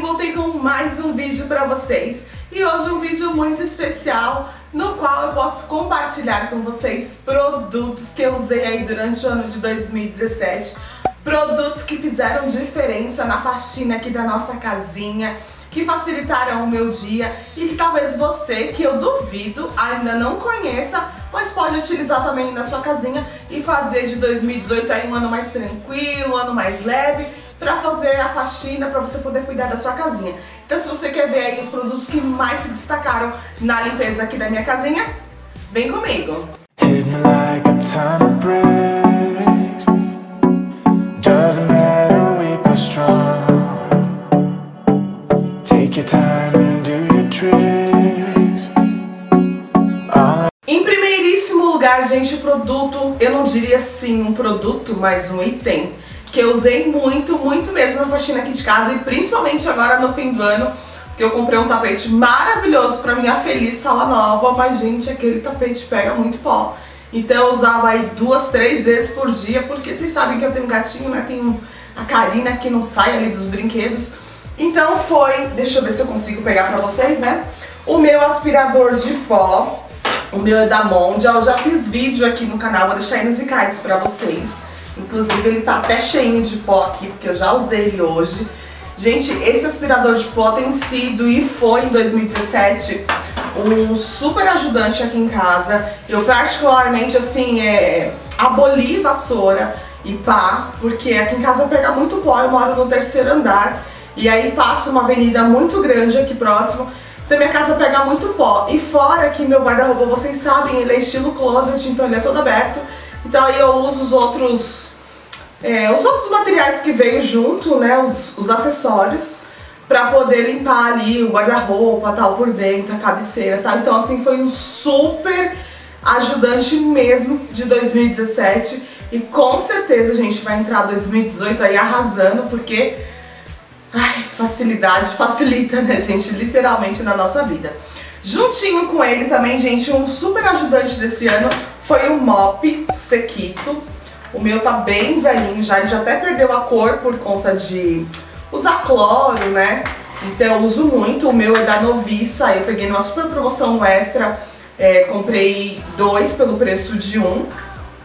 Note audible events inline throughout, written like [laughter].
Voltei com mais um vídeo pra vocês. E hoje um vídeo muito especial no qual eu posso compartilhar com vocês produtos que eu usei aí durante o ano de 2017 produtos que fizeram diferença na faxina aqui da nossa casinha que facilitarão o meu dia e que talvez você, que eu duvido, ainda não conheça, mas pode utilizar também na sua casinha e fazer de 2018 aí um ano mais tranquilo, um ano mais leve, para fazer a faxina, para você poder cuidar da sua casinha. Então se você quer ver aí os produtos que mais se destacaram na limpeza aqui da minha casinha, vem comigo! Em primeiríssimo lugar, gente, o produto, eu não diria sim um produto, mas um item que eu usei muito, muito mesmo na faxina aqui de casa e principalmente agora no fim do ano, que eu comprei um tapete maravilhoso pra minha feliz sala nova, mas gente, aquele tapete pega muito pó. Então eu usava aí duas, três vezes por dia, porque vocês sabem que eu tenho um gatinho, né, tenho a Karina que não sai ali dos brinquedos. Então foi, deixa eu ver se eu consigo pegar pra vocês, né, o meu aspirador de pó, o meu é da Mondial, eu já fiz vídeo aqui no canal, vou deixar aí nos cards pra vocês. Inclusive ele tá até cheinho de pó aqui, porque eu já usei ele hoje. Gente, esse aspirador de pó tem sido e foi em 2017 um super ajudante aqui em casa. Eu particularmente, assim, é, aboli vassoura e pá, porque aqui em casa pega muito pó, eu moro no terceiro andar. E aí passa uma avenida muito grande aqui próximo, então minha casa pega muito pó. E fora que meu guarda-roupa, vocês sabem, ele é estilo closet, então ele é todo aberto. Então aí eu uso os outros, é, os outros materiais que veio junto, né, os, os acessórios, pra poder limpar ali o guarda-roupa, tal, por dentro, a cabeceira, tal. Então assim, foi um super ajudante mesmo de 2017 e com certeza a gente vai entrar 2018 aí arrasando, porque ai, facilidade facilita, né, gente, literalmente na nossa vida. Juntinho com ele também, gente, um super ajudante desse ano foi o Mop Sequito. O meu tá bem velhinho já, ele já até perdeu a cor por conta de usar cloro, né? Então eu uso muito, o meu é da Noviça, eu peguei numa super promoção extra, é, comprei dois pelo preço de um.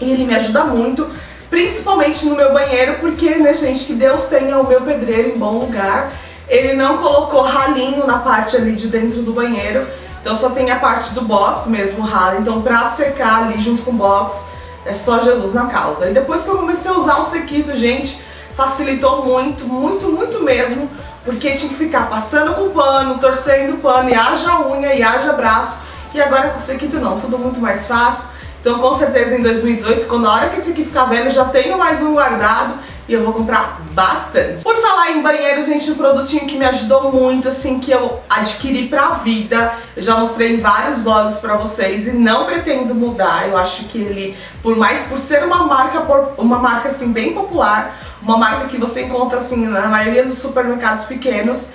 E ele me ajuda muito, principalmente no meu banheiro, porque, né, gente, que Deus tenha o meu pedreiro em bom lugar. Ele não colocou ralinho na parte ali de dentro do banheiro, então só tem a parte do box mesmo ralo. Então pra secar ali junto com o box, é só Jesus na causa. E depois que eu comecei a usar o sequito, gente, facilitou muito, muito, muito mesmo, porque tinha que ficar passando com pano, torcendo o pano, e haja unha, e haja braço. E agora com o sequito não, tudo muito mais fácil. Então com certeza em 2018, quando a hora que esse aqui ficar velho, já tenho mais um guardado e eu vou comprar bastante. Por falar em banheiro, gente, um produtinho que me ajudou muito, assim, que eu adquiri pra vida. Eu já mostrei em vários vlogs pra vocês e não pretendo mudar. Eu acho que ele, por mais por ser uma marca, uma marca assim bem popular, uma marca que você encontra assim na maioria dos supermercados pequenos,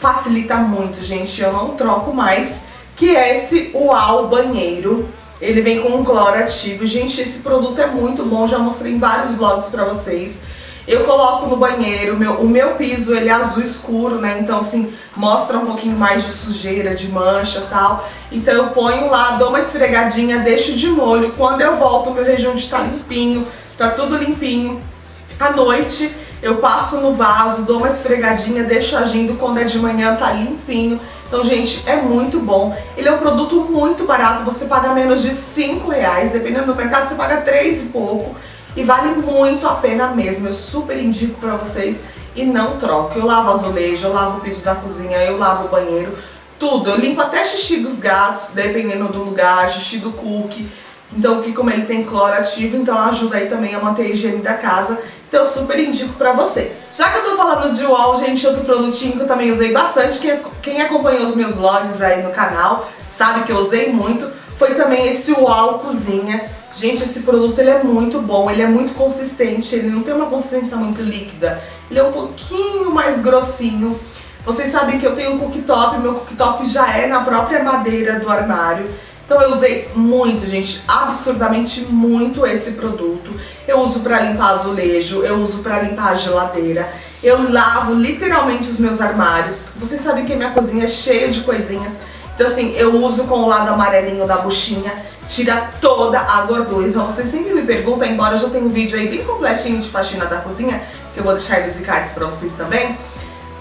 facilita muito, gente. Eu não troco mais, que é esse Uau Banheiro. Ele vem com um cloro ativo. Gente, esse produto é muito bom, já mostrei em vários vlogs pra vocês. Eu coloco no banheiro, meu, o meu piso ele é azul escuro, né? Então assim, mostra um pouquinho mais de sujeira, de mancha e tal. Então eu ponho lá, dou uma esfregadinha, deixo de molho. Quando eu volto, o meu rejunte tá limpinho, tá tudo limpinho. À noite eu passo no vaso, dou uma esfregadinha, deixo agindo. Quando é de manhã tá limpinho. Então, gente, é muito bom. Ele é um produto muito barato, você paga menos de 5 reais. Dependendo do mercado, você paga 3 e pouco. E vale muito a pena mesmo, eu super indico pra vocês e não troque. Eu lavo azulejo, eu lavo o piso da cozinha, eu lavo o banheiro, tudo. Eu limpo até xixi dos gatos, dependendo do lugar, xixi do cookie. Então aqui como ele tem cloro ativo, então ajuda aí também a manter a higiene da casa. Então eu super indico pra vocês. Já que eu tô falando de UOL, gente, outro produtinho que eu também usei bastante, quem acompanhou os meus vlogs aí no canal sabe que eu usei muito, foi também esse UOL Cozinha. Gente, esse produto ele é muito bom, ele é muito consistente, ele não tem uma consistência muito líquida, ele é um pouquinho mais grossinho. Vocês sabem que eu tenho um cooktop, meu cooktop já é na própria madeira do armário. Então eu usei muito, gente, absurdamente muito esse produto. Eu uso pra limpar azulejo, eu uso pra limpar a geladeira. Eu lavo literalmente os meus armários. Vocês sabem que a minha cozinha é cheia de coisinhas. Então assim, eu uso com o lado amarelinho da buchinha, tira toda a gordura. Então vocês sempre me perguntam, embora eu já tenha um vídeo aí bem completinho de faxina da cozinha, que eu vou deixar nos cards pra vocês também.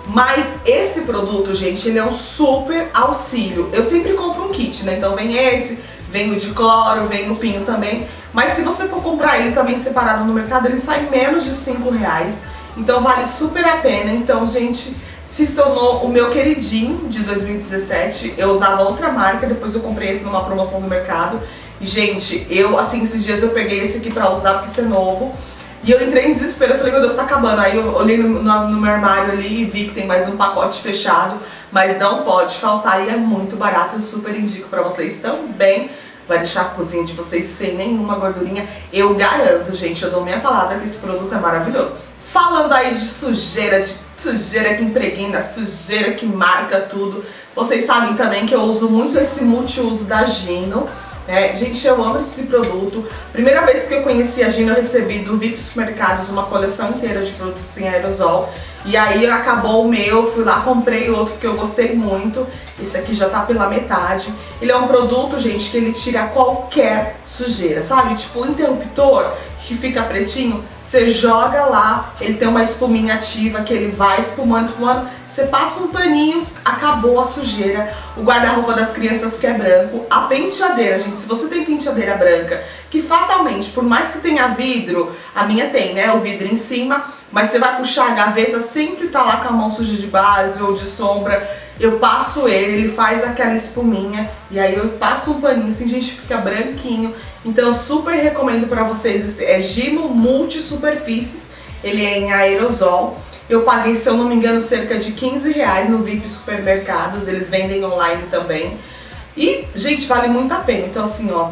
Mas esse produto, gente, ele é um super auxílio. Eu sempre compro um kit, né? Então vem esse, vem o de cloro, vem o pinho também. Mas se você for comprar ele também separado no mercado, ele sai menos de 5 reais. Então vale super a pena. Então, gente, se tornou o meu queridinho de 2017. Eu usava outra marca, depois eu comprei esse numa promoção no mercado. E, gente, eu, assim, esses dias eu peguei esse aqui pra usar, porque esse é novo. E eu entrei em desespero, eu falei, meu Deus, tá acabando. Aí eu olhei no, no, no, meu armário ali e vi que tem mais um pacote fechado, mas não pode faltar e é muito barato, eu super indico pra vocês também. Vai deixar a cozinha de vocês sem nenhuma gordurinha. Eu garanto, gente, eu dou minha palavra que esse produto é maravilhoso. Falando aí de sujeira, de sujeira que impregna, sujeira que marca tudo. Vocês sabem também que eu uso muito esse multiuso da Gino. É, gente, eu amo esse produto. Primeira vez que eu conheci a Gina, eu recebi do VIP Supermercados uma coleção inteira de produtos em aerosol. E aí acabou o meu, fui lá, comprei outro que eu gostei muito. Esse aqui já tá pela metade. Ele é um produto, gente, que ele tira qualquer sujeira, sabe? Tipo interruptor que fica pretinho, você joga lá, ele tem uma espuminha ativa que ele vai espumando, espumando. Você passa um paninho, acabou a sujeira. O guarda-roupa das crianças que é branco. A penteadeira, gente, se você tem penteadeira branca, que fatalmente, por mais que tenha vidro, a minha tem, né, o vidro em cima, mas você vai puxar a gaveta, sempre tá lá com a mão suja de base ou de sombra. Eu passo ele, ele faz aquela espuminha e aí eu passo um paninho, assim, gente, fica branquinho. Então eu super recomendo pra vocês, esse é Gimo Multi Superfícies, ele é em aerosol. Eu paguei, se eu não me engano, cerca de 15 reais no VIP Supermercados, eles vendem online também. E, gente, vale muito a pena. Então, assim, ó,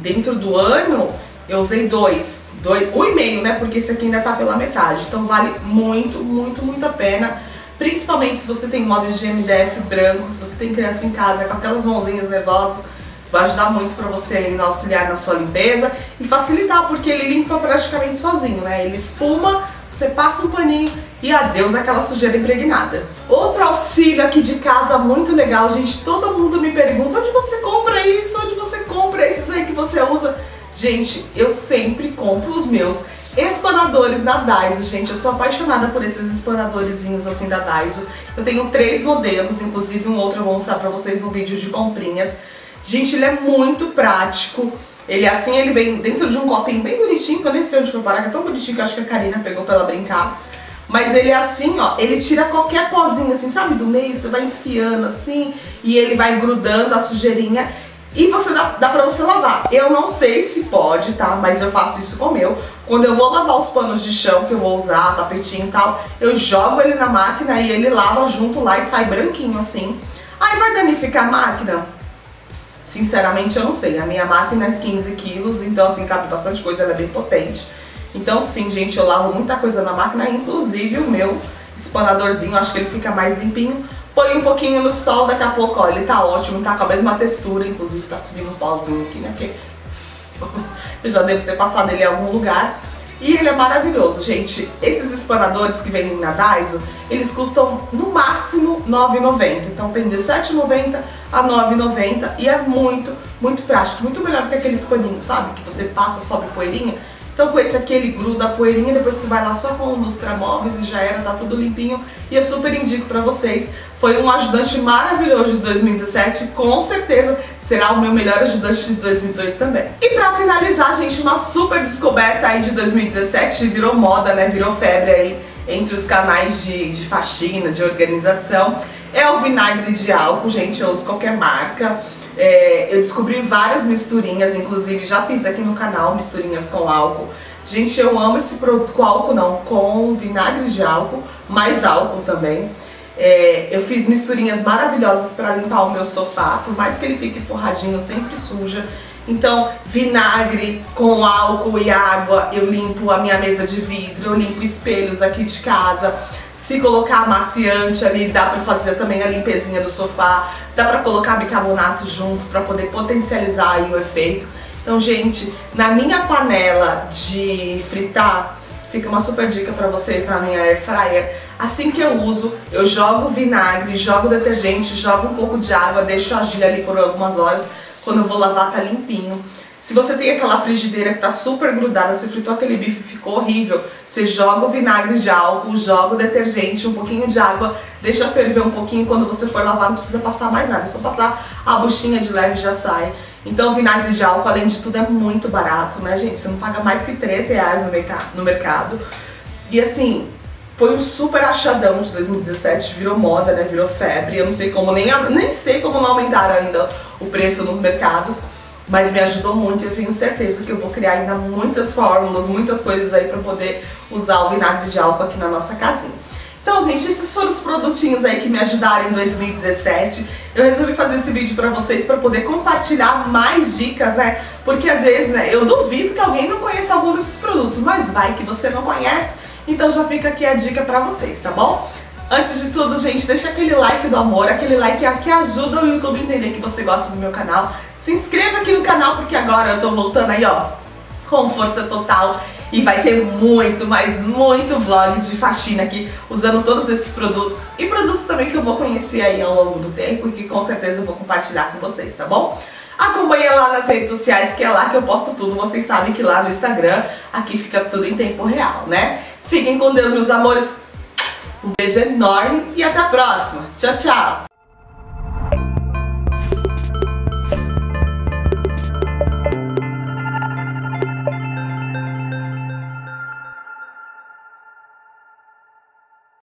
dentro do ano, eu usei dois, dois um e meio, né? Porque esse aqui ainda tá pela metade. Então, vale muito, muito, muito a pena. Principalmente se você tem móveis de MDF branco, se você tem criança em casa com aquelas mãozinhas nervosas, vai ajudar muito para você aí auxiliar na sua limpeza e facilitar, porque ele limpa praticamente sozinho, né? Ele espuma, você passa um paninho e adeus aquela sujeira impregnada. Outro auxílio aqui de casa muito legal, gente, todo mundo me pergunta onde você compra isso, onde você compra esses aí que você usa. Gente, eu sempre compro os meus espanadores da Daiso, gente. Eu sou apaixonada por esses espanadorzinhos assim da Daiso. Eu tenho três modelos, inclusive um outro eu vou mostrar pra vocês no vídeo de comprinhas. Gente, ele é muito prático. Ele assim, ele vem dentro de um copinho bem bonitinho, que eu nem sei onde foi parar, que é tão bonitinho que eu acho que a Karina pegou pra ela brincar. Mas ele é assim, ó, ele tira qualquer pozinho assim, sabe, do meio, você vai enfiando assim, e ele vai grudando a sujeirinha. E você dá, dá pra você lavar. Eu não sei se pode, tá? Mas eu faço isso com o meu. Quando eu vou lavar os panos de chão que eu vou usar, tapetinho e tal, eu jogo ele na máquina e ele lava junto lá e sai branquinho assim. Aí vai danificar a máquina? Sinceramente eu não sei. A minha máquina é 15 quilos, então assim, cabe bastante coisa, ela é bem potente. Então sim, gente, eu lavo muita coisa na máquina, inclusive o meu espanadorzinho, acho que ele fica mais limpinho. Põe um pouquinho no sol, daqui a pouco, ó, ele tá ótimo, tá com a mesma textura, inclusive tá subindo um pauzinho aqui, né, porque [laughs] eu já devo ter passado ele em algum lugar. E ele é maravilhoso, gente. Esses espanadores que vêm na Daiso, eles custam no máximo R$ 9,90. Então tem de R$ 7,90 a R$ 9,90 e é muito, muito prático. Muito melhor que aqueles paninhos, sabe? Que você passa, sobe poeirinha. Então com esse aqui ele gruda a poeirinha, depois você vai lá só com os tramóveis e já era, tá tudo limpinho. E eu super indico pra vocês. Foi um ajudante maravilhoso de 2017, com certeza será o meu melhor ajudante de 2018 também. E pra finalizar, gente, uma super descoberta aí de 2017, virou moda, né, virou febre aí entre os canais de, de faxina, de organização, é o vinagre de álcool, gente, eu uso qualquer marca. É, eu descobri várias misturinhas, inclusive já fiz aqui no canal misturinhas com álcool. Gente, eu amo esse produto com álcool não, com vinagre de álcool, mais álcool também. É, eu fiz misturinhas maravilhosas para limpar o meu sofá, por mais que ele fique forradinho, sempre suja. Então, vinagre com álcool e água, eu limpo a minha mesa de vidro, eu limpo espelhos aqui de casa. Se colocar amaciante ali, dá pra fazer também a limpezinha do sofá. Dá pra colocar bicarbonato junto pra poder potencializar aí o efeito. Então, gente, na minha panela de fritar, Fica uma super dica pra vocês na minha air fryer. Assim que eu uso, eu jogo vinagre, jogo detergente, jogo um pouco de água, deixo agir ali por algumas horas. Quando eu vou lavar tá limpinho. Se você tem aquela frigideira que tá super grudada, você fritou aquele bife e ficou horrível, você joga o vinagre de álcool, joga o detergente, um pouquinho de água, deixa ferver um pouquinho, quando você for lavar não precisa passar mais nada, é só passar a buchinha de leve já sai. Então o vinagre de álcool, além de tudo, é muito barato, né gente? Você não paga mais que 3 reais no, no mercado. E assim, foi um super achadão de 2017, virou moda, né? Virou febre. Eu não sei como, nem, nem sei como não aumentaram ainda o preço nos mercados mas me ajudou muito e eu tenho certeza que eu vou criar ainda muitas fórmulas, muitas coisas aí para poder usar o vinagre de álcool aqui na nossa casinha. Então, gente, esses foram os produtinhos aí que me ajudaram em 2017. Eu resolvi fazer esse vídeo pra vocês pra poder compartilhar mais dicas, né? Porque às vezes, né, eu duvido que alguém não conheça algum desses produtos, mas vai que você não conhece, então já fica aqui a dica pra vocês, tá bom? Antes de tudo, gente, deixa aquele like do amor, aquele like que ajuda o YouTube a entender que você gosta do meu canal. Se inscreva aqui no canal porque agora eu tô voltando aí, ó, com força total. E vai ter muito, mas muito vlog de faxina aqui, usando todos esses produtos. E produtos também que eu vou conhecer aí ao longo do tempo e que com certeza eu vou compartilhar com vocês, tá bom? Acompanhe lá nas redes sociais, que é lá que eu posto tudo. Vocês sabem que lá no Instagram, aqui fica tudo em tempo real, né? Fiquem com Deus, meus amores. Um beijo enorme e até a próxima. Tchau, tchau!